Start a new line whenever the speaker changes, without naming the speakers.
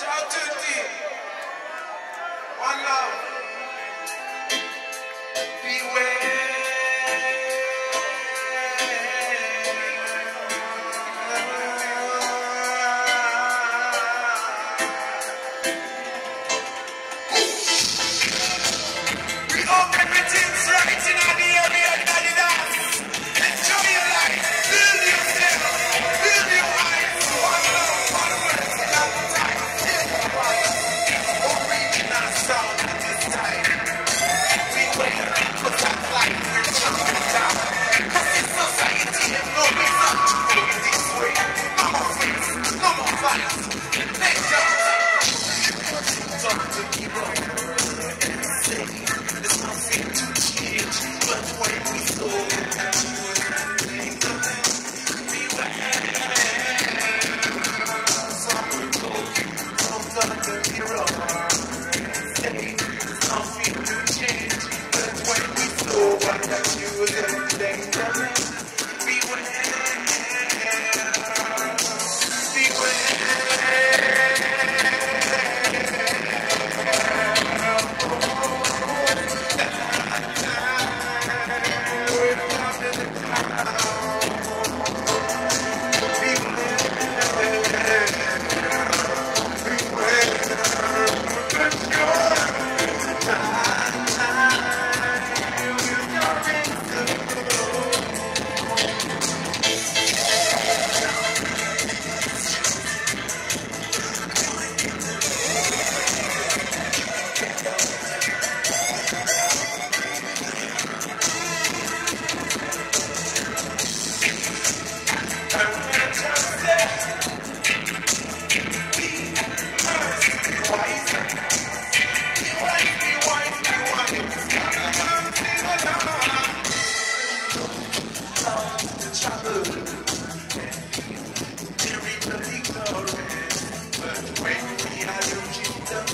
Ciao tutti. One love. Beware. Peter Rowe.